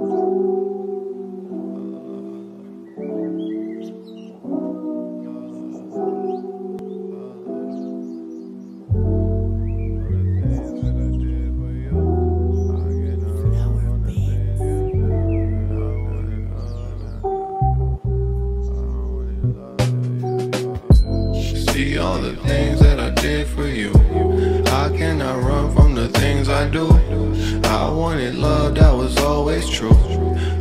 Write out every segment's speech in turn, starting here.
All the things that I did for you. I run from the things I do? I wanted love always true.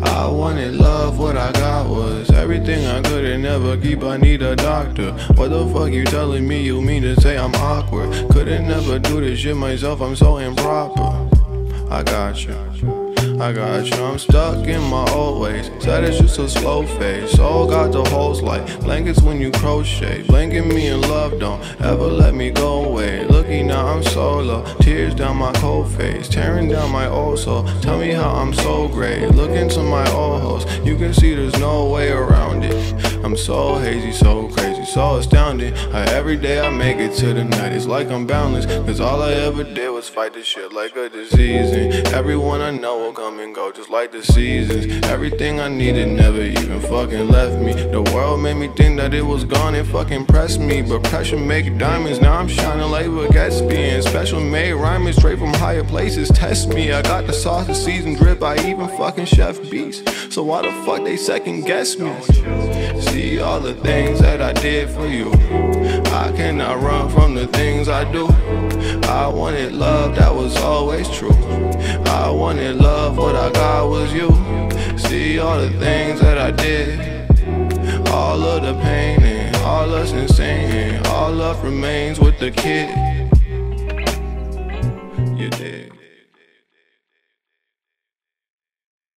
I wanted love, what I got was everything I couldn't never keep. I need a doctor. What the fuck you telling me? You mean to say I'm awkward? Couldn't never do this shit myself, I'm so improper. I got you. I got you, I'm stuck in my old ways. Said it's just a slow phase. Soul got the holes like blankets when you crochet. Blanket me in love, don't ever let me go away. Looking now, I'm solo. Tears down my cold face, tearing down my old soul. Tell me how I'm so great. Look into my old holes, you can see there's no way so hazy, so crazy, so astounding. How every day I make it to the night, it's like I'm boundless. Cause all I ever did was fight this shit like a disease. And everyone I know will come and go just like the seasons. Everything I needed never even fucking left me. The world made me think that it was gone and fucking pressed me. But pressure make diamonds, now I'm shining like a Gatsby. And special made rhyming straight from higher places. Test me, I got the sauce, the season drip, I even fucking chef beats. So why the fuck they second guess me? see all the things that I did for you. I cannot run from the things I do. I wanted love that was always true. I wanted love, what I got was you. See all the things that I did. All of the pain and all us insane and all love remains with the kid. You did.